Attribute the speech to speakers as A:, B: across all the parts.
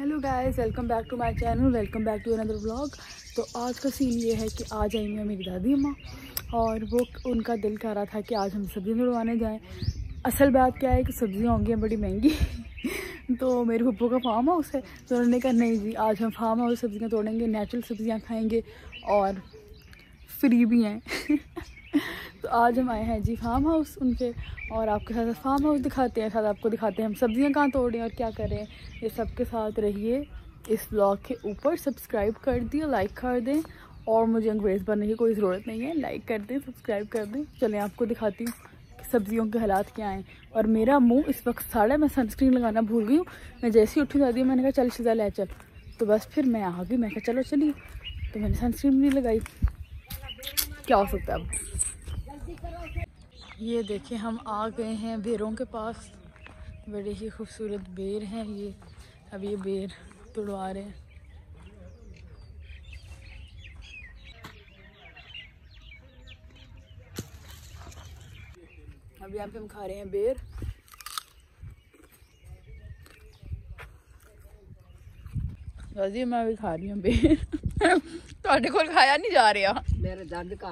A: Hello guys welcome back to my channel welcome back to another vlog तो आज का scene ये है कि आज आई हैं मेरी दादी, अम्मा। और वो उनका दिल कर रहा था कि आज हम सब्ज़ी तोड़वाने जाएँ। असल बात क्या है कि सब्ज़ियाँ होंगी, बड़ी महँगी। तो मेरे पप्पू का फार्म हाउस है। तो उन्होंने कहा, नहीं जी, आज हम फार्म हाउस सब्ज़ियाँ तोड़ेंगे नेचुरल सब्ज़ियाँ खाएँगे और फ्री भी हैं। तो आज हम आए हैं जी फार्म हाउस उनके और आपके साथ फार्म हाउस दिखाते हैं, साथ आपको दिखाते हैं हम सब्ज़ियाँ कहाँ तोड़ें और क्या करें ये सबके साथ रहिए। इस ब्लॉग के ऊपर सब्सक्राइब कर दिए लाइक कर दें और मुझे अंग्रेज़ बनने की कोई ज़रूरत नहीं है। लाइक कर दें सब्सक्राइब कर दें। चलें, आपको दिखाती हूँ सब्जियों के हालात क्या हैं। और मेरा मुँह इस वक्त साड़ा मैं सनस्क्रीन लगाना भूल गई हूँ। मैं जैसे ही उठी जाती हूँ, मैंने कहा, चल, शिजा, ले, चल। तो बस फिर मैं आ गई, मैं कहा, चलो, चलिए। तो मैंने सनस्क्रीन नहीं लगाई। क्या हो सकता है ये देखें हम आ गए हैं बेरों के पास। बड़े ही खूबसूरत बेर हैं ये। अब ये बेर तोड़वा रहे हैं। अब यहाँ पे हम खा रहे हैं बेर। जी मैं भी खा रही हूँ बेर। ਤੁਹਾਡੇ ਕੋਲ ਖਾਇਆ ਨਹੀਂ ਜਾ ਰਿਹਾ
B: मेरा दर्द का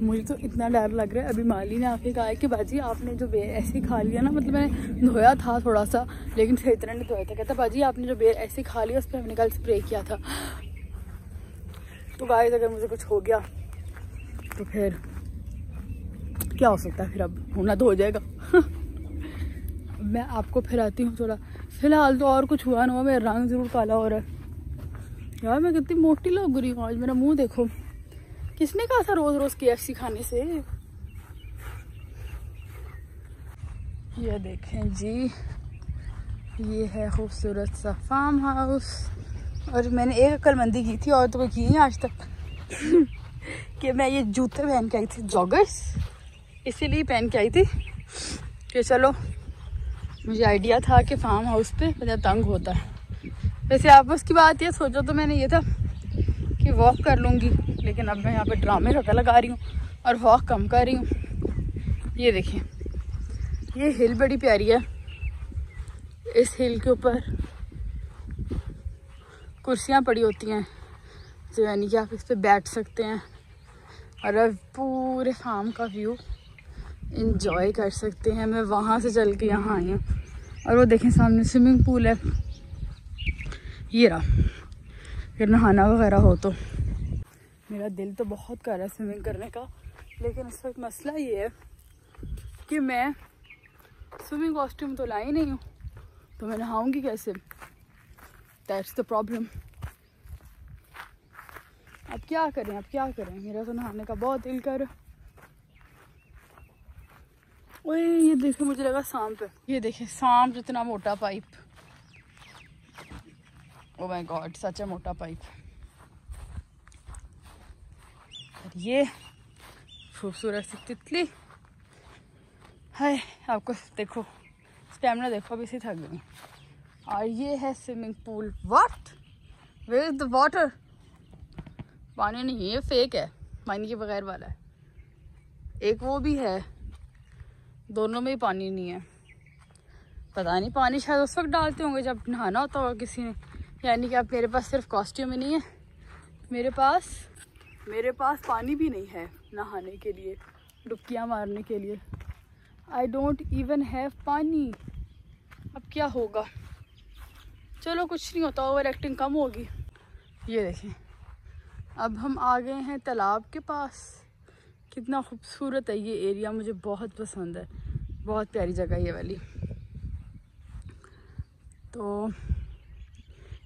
A: मुझे तो इतना डर लग रहा है अभी माली ने आके कहा है कि बाजी आपने जो बेर ऐसे ही खा लिया ना मतलब मैंने धोया था थोड़ा सा लेकिन सही तरह नहीं धोया था कहता बाजी आपने जो बेर ऐसे खा लिया उस पर हमने कल स्प्रे किया था तो गाय अगर मुझे कुछ हो गया तो फिर क्या हो सकता है फिर अब होना तो हो जाएगा मैं आपको फिर आती हूँ थोड़ा फिलहाल तो और कुछ हुआ ना हुआ मेरा रंग ज़रूर काला हो रहा है यार, मैं कितनी मोटी लग रही हूँ आज। मेरा मुँह देखो। किसने कहा था रोज रोज के खाने से? ये देखें जी। ये है खूबसूरत सा फार्म हाउस और मैंने एक अक्लमंदी की थी, और तो कोई की नहीं आज तक। कि मैं ये जूते पहन के आई थी जॉगर्स इसीलिए पहन के आई थी। कि चलो, मुझे आइडिया था कि फार्म हाउस पे बड़ा तंग होता है। वैसे आप उसकी बात ये सोचो तो मैंने ये था कि वॉक कर लूँगी, लेकिन अब मैं यहाँ पे ड्रामे रखा लगा रही हूँ और वॉक कम कर रही हूँ। ये देखिए, ये हिल बड़ी प्यारी है। इस हिल के ऊपर कुर्सियाँ पड़ी होती हैं, जो यानी कि आप इस पर बैठ सकते हैं और अब पूरे फार्म का व्यू इंजॉय कर सकते हैं। मैं वहाँ से चल के यहाँ आई हूँ और वो देखें सामने स्विमिंग पूल है। ये रहा। फिर नहाना वगैरह हो तो। मेरा दिल तो बहुत कर रहा है स्विमिंग करने का, लेकिन इस वक्त मसला ये है कि मैं स्विमिंग कॉस्ट्यूम तो लाई नहीं हूँ तो मैं नहाऊँगी कैसे? दैट्स द प्रॉब्लम अब क्या करें, अब क्या करें? मेरा तो नहाने का बहुत दिल कर ओए, ये देखे मुझे लगा सांप है। ये देखे, सांप जितना मोटा पाइप। ओ माय गॉड सच है मोटा पाइप और ये खूबसूरत सी तितली। है आपको देखो स्टेमिना देखो, अभी से थक गई और ये है swimming pool what way is the water पानी नहीं है फेक है। पानी के बगैर वाला है। एक वो भी है। दोनों में ही पानी नहीं है। पता नहीं, पानी शायद उस वक्त डालते होंगे जब नहाना होता होगा किसी ने। यानी कि अब मेरे पास सिर्फ़ कॉस्ट्यूम ही नहीं है। मेरे पास मेरे पास पानी भी नहीं है नहाने के लिए, डुबकियाँ मारने के लिए। आई डोंट इवन हैव पानी। अब क्या होगा? चलो कुछ नहीं होता ओवर एक्टिंग कम होगी। ये देखें, अब हम आ गए हैं तालाब के पास। कितना खूबसूरत है ये एरिया मुझे बहुत पसंद है। बहुत प्यारी जगह ये वाली। तो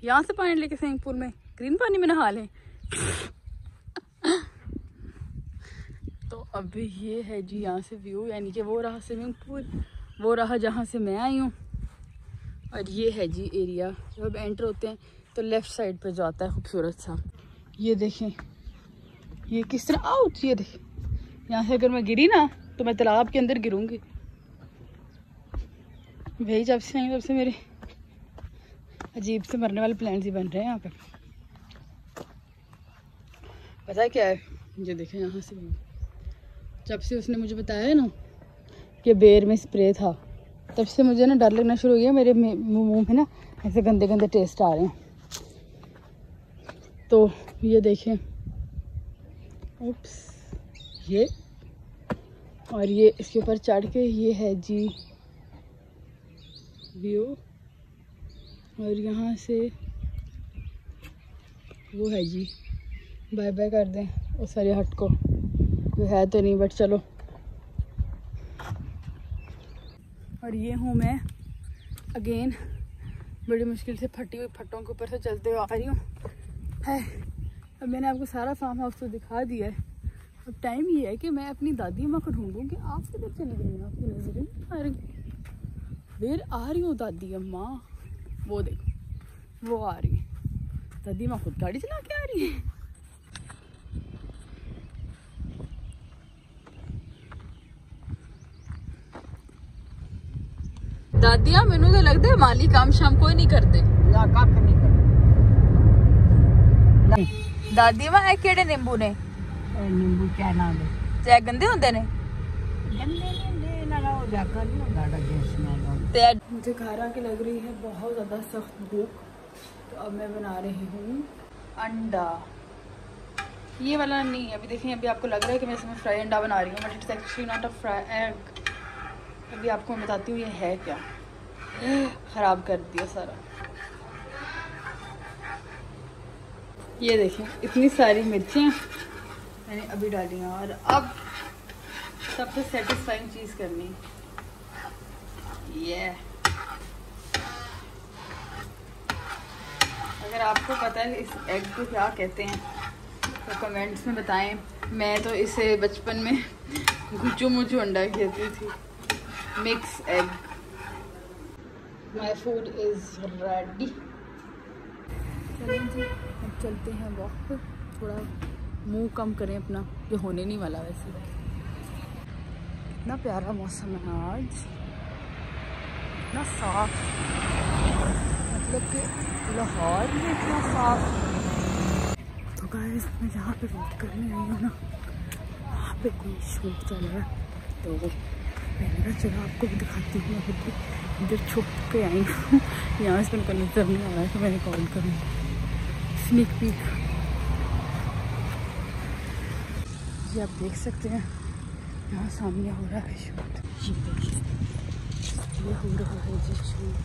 A: यहाँ से पानी लेके स्विमिंग पूल में। ग्रीन पानी में नहा लें। तो अभी ये है जी यहाँ से व्यू यानी कि वो रहा स्विमिंग पूल वो रहा जहाँ से मैं आई हूँ। और ये है जी एरिया जब एंटर होते हैं तो लेफ़्ट साइड पर जाता है खूबसूरत सा। ये देखें, ये किस तरह आउट ये देखें। यहाँ से अगर मैं गिरी ना तो मैं तालाब के अंदर गिरूँगी। भाई जब से आई तब से मेरे अजीब से मरने वाले प्लान ही बन रहे हैं यहाँ पे। पता है क्या है? ये देखें यहाँ से। जब से उसने मुझे बताया है ना कि बेर में स्प्रे था, तब से मुझे ना डर लगना शुरू हो गया। मेरे मुँह में ना ऐसे गंदे गंदे टेस्ट आ रहे हैं। तो ये देखें। उप्स ये और ये इसके ऊपर चढ़ के ये है जी। व्यू और यहाँ से वो है जी। बाय बाय कर दें उस सारे हट को। कोई है तो नहीं बट चलो। और ये हूँ मैं अगेन बड़ी मुश्किल से फटी हुई फटों के ऊपर से चलते हुए आ रही हूँ। है। अब मैंने आपको सारा फार्म हाउस तो दिखा दिया है। अब टाइम ये है कि मैं अपनी दादी माँ को ढूंढूँ कि आप किधर चली गई आपकी नज़रें रही फिर आ रही हूँ दादी अम्मा। वो देखो वो आ रही है दादी माँ खुद गाड़ी चला के आ रही है ਦਾਦੀਆਂ ਮੈਨੂੰ ਤਾਂ ਲੱਗਦਾ ਮਾਲੀ ਕੰਮ ਸ਼ਾਮ ਕੋਈ ਨਹੀਂ ਕਰਦੇ
B: ਨਾ ਕੱਖ ਨਹੀਂ ਕਰ
A: ਦਾਦੀ ਮਾਂ ਇਹ ਕਿਹੜੇ ਨਿੰਬੂ ਨੇ
B: ਇਹ ਨਿੰਬੂ ਚਾਣਾ ਦੇ
A: ਤੇ ਇਹ ਗੰਦੇ ਹੁੰਦੇ ਨੇ
B: ਗੰਦੇ
A: मुझे घर आके लग रही है बहुत ज़्यादा सख्त भूख तो अब मैं बना रही हूँ अंडा। ये वाला नहीं है अभी देखिए, अभी आपको लग रहा है कि मैं इसमें फ्राई अंडा बना रही हूँ but it's actually not a fry egg अभी आपको मैं बताती हूँ ये है क्या। ख़राब कर दिया सारा। ये देखें इतनी सारी मिर्चें मैंने अभी डाली हैं, और अब सबसे सेटिस्फाइंग चीज़ करनी। ये अगर आपको पता है इस एग को क्या कहते हैं तो कमेंट्स में बताएँ। मैं तो इसे बचपन में गुचू मुचू अंडा कहती थी। Mix egg my food is ready अब चलते हैं वॉक पे। थोड़ा मुँह कम करें अपना, ये होने नहीं वाला वैसे। इतना प्यारा मौसम है आज। इतना साफ़। मतलब कि लाहौर में इतना साफ़। तो गाइस मैं जहाँ पे वेट करने आई हूँ ना। वहाँ पे कोई शूट चल रहा है। तो मैंने कहा, चलो आपको भी दिखाती हूँ। मैं भी इधर छुप के आई हूँ। यहाँ से उनको नज़र नहीं आ रहा है तो मैंने कॉल करूँ स्निक पीक ये आप देख सकते हैं। यहाँ सामने हो रहा है शूट। ये हो रहा है जी शूट।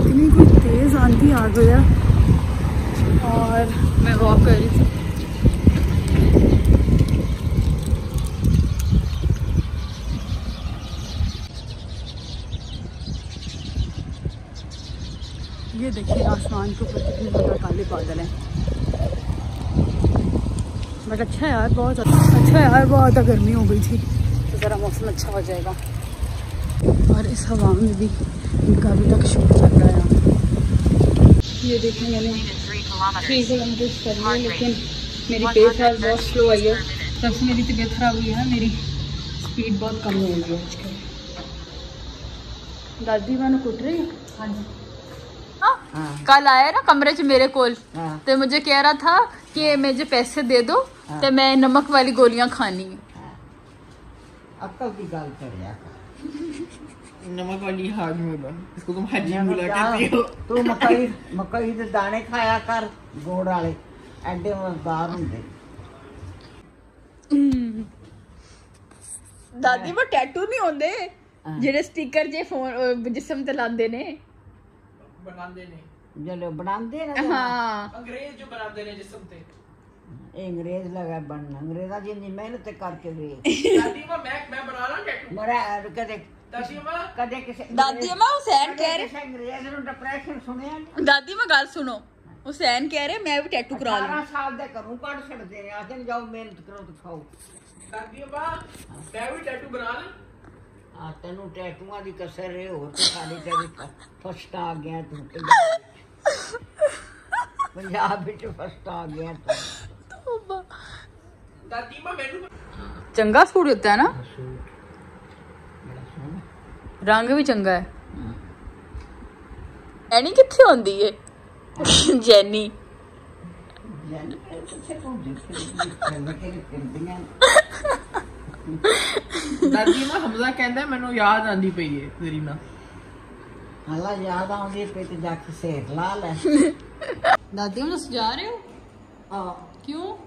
A: इतनी कोई तेज आंधी आ गया और मैं वॉक कर रही थी। ये देखिए, आसमान के ऊपर कितने ज़्यादा काले बादल हैं। बट अच्छा यार बहुत ज़्यादा अच्छा, अच्छा यार बहुत ज़्यादा गर्मी हो गई थी। तो ज़रा मौसम अच्छा हो जाएगा। और इस हवा में भी इनका अभी तक शूट चल रहा है। ये देखें मैंने थ्री किलोमीटर्स कर लिया लेकिन मेरी पेस है बहुत स्लो आई है। तब से मेरी तबीयत ख़राब हुई है ना मेरी स्पीड बहुत कम हो गई है आजकल। दादी मैंने कुट रही है?
B: हाँ जी।
A: हाँ। कल आया ना कमरे च मेरे कोल
B: हाँ।
A: तो मुझे कह रहा था ਕਿ मुझे पैसे दे दो
B: हाँ।
A: ਤੇ ਮੈਂ ਨਮਕ ਵਾਲੀ ਗੋਲੀਆਂ ਖਾਣੀ ਹੈ
B: अक्ल की गल करिया
C: नमक वाली हाजमा इसको तुम हाजी
B: नमक
C: बुला
B: डाल।
C: कहती हो
B: ਤੂੰ ਮਕਈ ਮਕਈ ਦੇ ਦਾਣੇ ਖਾਇਆ ਕਰ ਗੋੜ ਵਾਲੇ ਐਡੇ ਮਜ਼ੇਦਾਰ ਹੁੰਦੇ
A: ਦਾਦੀ ਮੈਂ ਟੈਟੂ ਨਹੀਂ ਹੁੰਦੇ
B: ਹਾਂ।
A: ਜਿਹੜੇ ਸਟicker ਜੇ ਫੋਨ ਜਿਸਮ ਤੇ ਲਾਉਂਦੇ ਨੇ
C: बनाते ने
B: ਜਿਹੜੇ ਬਣਾਉਂਦੇ ਨੇ
A: ਹਾਂ।
C: ਅੰਗਰੇਜ਼ ਜੋ ਬਣਾਉਂਦੇ ਨੇ ਜਿਸਮ ਤੇ।
B: ਇਹ ਅੰਗਰੇਜ਼ ਲਗਾ ਬਣਨਾ। ਅੰਗਰੇਜ਼ਾਂ ਜਿੰਨੀ ਮਿਹਨਤ ਕਰਕੇ ਵੀ।
C: ਦਾਦੀ ਮਾਂ ਮੈਂ ਮੈਂ ਬਣਾ ਲਾਂ ਟੈਟੂ
B: ਮਰਾ ਕਦੇ
C: ਦਾਦੀ ਮਾਂ।
B: ਕਦੇ ਕਿਸੇ
A: ਦਾਦੀ ਮਾਂ ਹੁਸੈਨ ਕਹਿ
B: ਰਹੇ। ਅੰਗਰੇਜ਼ ਨੂੰ ਡਿਪਰੈਸ਼ਨ ਸੁਣਿਆ
A: ਨੀ। ਦਾਦੀ ਮਾਂ ਗੱਲ ਸੁਣੋ। ਹੁਸੈਨ ਕਹਿ ਰਹੇ ਮੈਂ ਵੀ ਟੈਟੂ ਕਰਾ ਲਾਂ
B: 18 ਸਾਲ ਦੇ ਘਰੋਂ ਕੱਢ ਛੱਡਦੇ ਨੇ। ਆਖਦੇ ਜਾਓ ਮਿਹਨਤ ਕਰੋ ਤੇ ਖਾਓ
C: ਦਾਦੀ ਮਾਂ ਮੈਂ ਵੀ ਟੈਟੂ ਬਣਾ ਲਾਂ।
B: ਆ ਤੈਨੂੰ ਟੈਟੂਆਂ ਦੀ ਕਸਰ ਹੈ ਹੋਰ ਤੇ ਖਾਲੀ ਤੇ ਫਸਟਾ ਆ ਗਿਆ ਤੂੰ। ਪੰਜਾਬ ਵਿੱਚ ਫਸਟ ਆ ਗਿਆ ਤੂੰ
C: ਦਾਦੀ ਮਾਂ ਮੈਨੂੰ
A: ਚੰਗਾ ਸੂਟ ਦਿੱਤਾ ਹੈ ਨਾ ਰੰਗ ਵੀ ਚੰਗਾ ਹੈ ਐਣੀ ਕਿੱਥੇ ਹੁੰਦੀ ਏ ਜੈਨੀ
C: ਦਾਦੀ ਨਾ ਹਮਜ਼ਾ ਕਹਿੰਦਾ ਮੈਨੂੰ ਯਾਦ ਆਂਦੀ ਪਈ ਏ ਤੇਰੀ ਨਾ
B: ਹਾਲਾ ਯਾਦ ਆਉਂਦੀ ਪਈ ਤੇ ਜਾ ਕੇ ਸੇਰ ਲਾ ਲੈ
A: ਦਾਦੀ ਹੁਣ ਤੁਸੀਂ ਜਾ ਰਹੇ ਹੋ
B: ਆ
A: ਕਿਉਂ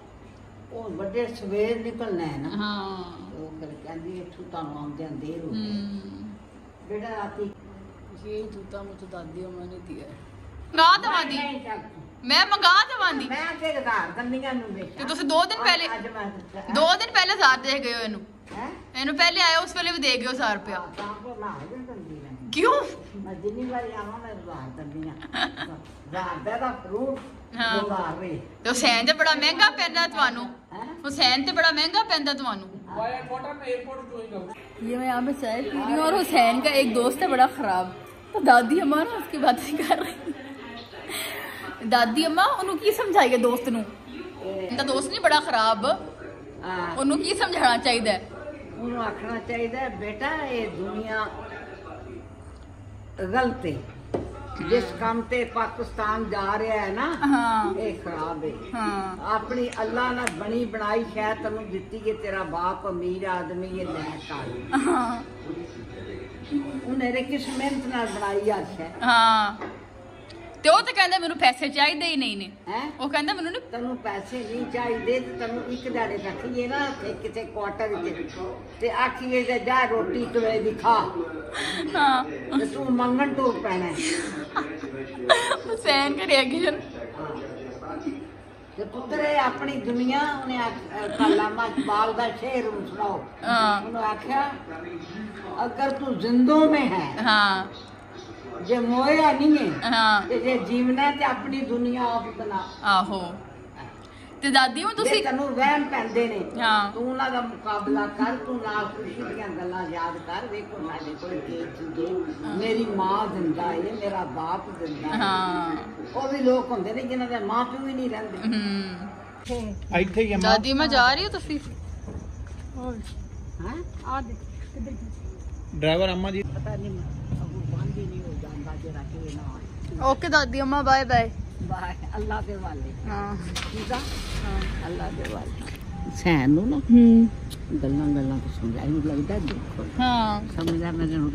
B: ਉਹ ਵੱਡੇ ਸਵੇਰ ਨਿਕਲਣਾ ਹੈ ਨਾ
A: ਹਾਂ
B: ਉਹ ਫਿਰ ਕਹਿੰਦੀ ਇੱਥੋਂ ਤੁਹਾਨੂੰ ਆਉਂਦਿਆਂ ਦੇਰ ਹੋ ਗਈ
A: ਹਮ
B: ਬੇਟਾ ਰਾਤੀ
A: ये जूता मुझे दादी अम्मा ने दिया है मंगा दवादी
B: ਨਹੀਂ ਚੱਲ
A: मैं मंगा दवादी
B: ਮੈਂ ਤੇ ਗਦਾਰ ਦੰਦੀਆਂ ਨੂੰ
A: ਤੇ
B: ਵੇਖਿਆ
A: ਤੁਸੀਂ ਦੋ ਦਿਨ ਪਹਿਲੇ
B: ਅੱਜ ਮੈਂ
A: ਦੋ ਦਿਨ ਪਹਿਲੇ ਹਜ਼ਾਰ ਦੇ ਗਏ ਹੋ ਇਹਨੂੰ
B: ਹੈ
A: ਇਹਨੂੰ ਪਹਿਲੇ ਆਇਆ ਉਸ ਵੇਲੇ ਵੀ ਦੇ ਗਏ ਹੋ 1000 ਰੁਪਇਆ
B: ਤਾਂ ਕੋ ਨਾ ਹੀ ਦੰਦੀ ਮੈਂ
A: ਕਿਉਂ
B: ਮੈਂ ਜਿੰਨੀ ਵਾਰੀ ਆਵਾਂ ਮੈਂ ਗਦਾਰ ਦੰਦੀਆਂ ਗਦਾਰ ਦਾ ਫਰੂਟ
A: ਹਾਂ।
B: ਗਦਾਰ ਵੇ
A: ਤੇ ਹੁਸੈਨ ਤੇ ਬੜਾ ਮਹਿੰਗਾ ਪੈਂਦਾ ਤੁਹਾਨੂੰ
B: ਹੈ
A: हुसैन तो बड़ा महंगा पहनता तुम्हानू ये मैं यहाँ पे चाय पी रही हूँ और हुसैन का एक दोस्त है बड़ा खराब तो दादी अम्मा ना उसकी बातें कर रही दादी अम्मा ਉਹਨੂੰ ਕੀ ਸਮਝਾਈਏ ਦੋਸਤ ਨੂੰ ਇਹਦਾ ਦੋਸਤ ਨਹੀਂ ਬੜਾ ਖਰਾਬ
B: ਹਾਂ
A: ਉਹਨੂੰ ਕੀ ਸਮਝਾਉਣਾ ਚਾਹੀਦਾ ਹੈ
B: ਉਹਨੂੰ ਆਖਣਾ ਚਾਹੀਦਾ ਹੈ, ਬੇਟਾ ਇਹ ਦੁਨੀਆ ਗਲਤ। ਹੈ ਜਿਸ ਕੰਮ ਤੇ ਪਾਕਿਸਤਾਨ ਜਾ ਰਿਹਾ ਹੈ ਨਾ
A: ਹਾਂ।
B: ਇਹ ਖਰਾਬ ਹੈ।
A: ਹਾਂ।
B: ਆਪਣੀ ਅੱਲਾ ਨਾਲ ਬਣੀ ਬਣਾਈ ਸ਼ਾਇਦ ਤੈਨੂੰ ਦਿੱਤੀ ਹੈ ਤੇਰਾ ਬਾਪ ਅਮੀਰ ਆਦਮੀ ਇਹ ਲੈ ਕਰ
A: ਹਾਂ।
B: ਉਹਨੇ ਰੇ ਕਿਸ ਮਿਹਨਤ ਨਾਲ ਬਣਾਈ ਆ ਹੈ
A: ਹਾਂ। ਤੇ ਉਹ ਤਾਂ ਕਹਿੰਦਾ ਮੈਨੂੰ ਪੈਸੇ ਚਾਹੀਦੇ ਹੀ ਨਹੀਂ ਨੇ।
B: ਹੈ?
A: ਉਹ ਕਹਿੰਦਾ ਮੈਨੂੰ ਨੀ
B: ਤੈਨੂੰ ਪੈਸੇ ਨਹੀਂ ਚਾਹੀਦੇ ਤੇ ਤੈਨੂੰ ਇੱਕ ਦਿਹਾੜੇ ਰੱਖੀਏ ਨਾ ਤੇ ਕਿਤੇ ਕੁਆਟਰ ਵਿੱਚ ਤੇ ਆਖੀਏ ਤੇ ਜਾ ਰੋਟੀ ਕਵੇ ਦੀ ਖਾ।
A: ਹਾਂ।
B: ਤੇ ਤੂੰ ਮੰਗਣ ਤੋਂ ਪੈਣਾ ਹੈ।
A: ਹੁਸੈਨ ਕਰਿਆ ਰਿਐਕਸ਼ਨ
B: ਤੇ ਪੁੱਤਰੇ ਆਪਣੀ ਦੁਨੀਆ ਉਹਨੇ ਕਾਲਾਮਾ ਇਕਬਾਲ ਸ਼ੇਰ ਸੁਣਾਓ। ਅਗਰ ਤੂੰ ਜ਼ਿੰਦੋ ਮੈਂ ਹੈ
A: ਹਾਂ।
B: ਜੇ ਮੋਇਆ ਨਹੀਂ ਹੈ ਤੇ ਆਪਣੀ ਦੁਨੀਆ ਆਪ
A: ਆਹੋ। ਤੇ ਦਾਦੀ ਹੁਣ ਤੁਸੀਂ
B: ਤੈਨੂੰ ਵਹਿਮ ਪੈਂਦੇ ਨੇ।
A: ਹਾਂ।
B: ਤੂੰ ਉਹਨਾਂ ਦਾ ਮੁਕਾਬਲਾ ਕਰ ਤੂੰ ਨਾਲ ਖੁਸ਼ੀ ਦੀਆਂ ਗੱਲਾਂ ਯਾਦ ਕਰ। ਵੇਖੋ ਸਾਡੇ ਕੋਲ ਕੀ ਚੀਜ਼ ਮੇਰੀ ਮਾਂ ਜ਼ਿੰਦਾ ਹੈ ਮੇਰਾ ਬਾਪ ਜ਼ਿੰਦਾ ਹੈ।
A: ਹਾਂ।
B: ਉਹ ਵੀ ਲੋਕ ਹੁੰਦੇ ਨੇ ਜਿਨ੍ਹਾਂ ਦੇ ਮਾਂ ਪਿਓ ਵੀ ਨਹੀਂ ਰਹਿੰਦੇ।
A: ਹਮ
C: ਇੱਥੇ ਹੀ
A: ਦਾਦੀ ਮੈਂ ਜਾ ਰਹੀ ਹਾਂ ਤੁਸੀਂ।
B: ਹਾਂ?
A: ਆ ਦੇ
C: ਡਰਾਈਵਰ ਅੰਮਾ ਜੀ।
B: ਪਤਾ ਨਹੀਂ ਉਹ ਬੰਦ ਹੀ ਨਹੀਂ ਹੋ ਜਾਂਦਾ ਜਿਹੜਾ ਕਿ ਨਾ
A: ਓਕੇ ਦਾਦੀ ਅੰਮਾ ਬਾਏ ਬਾਏ
B: ਅੱਲਾ ਦੇ ਵਾਲੇ
A: ਹਾਂ
B: ਠੀਕ ਆ
A: ਹਾਂ
B: ਅੱਲਾ ਦੇ ਵਾਲੇ ਸੈਨ ਨੂੰ ਨਾ
A: ਹਮ
B: ਗੱਲਾਂ ਗੱਲਾਂ ਤੋਂ ਸਮਝਾਈ ਨੂੰ ਲੱਗਦਾ ਦੇਖੋ
A: हाँ
B: ਸਮਝਦਾ ਮੈਨੂੰ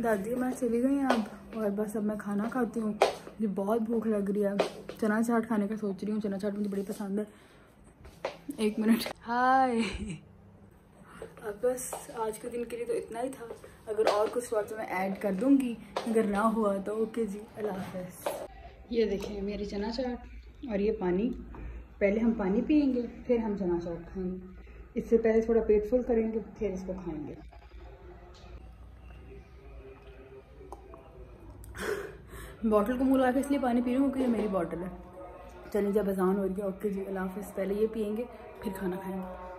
A: दादी मैं चली गई अब और बस अब मैं खाना खाती हूँ मुझे बहुत भूख लग रही है चना चाट खाने का सोच रही हूँ चना चाट मुझे बड़ी पसंद है एक मिनट हाय अब बस आज के दिन के लिए तो इतना ही था अगर और कुछ हुआ तो मैं ऐड कर दूँगी अगर ना हुआ तो ओके जी अल्लाह हाफ ये देखें मेरी चना चाट और ये पानी। पहले हम पानी पियेंगे, फिर हम चना चाट खाएँगे। इससे पहले थोड़ा पेट फुल करेंगे, फिर इसको खाएँगे। बॉटल को मुँह लगा के इसलिए पानी पी रही हूँ, क्योंकि ये मेरी बॉटल है। चलिए, जब अजान हो रही है, ओके जी, अल्लाह पहले ये पियेंगे, फिर खाना खाएँगे।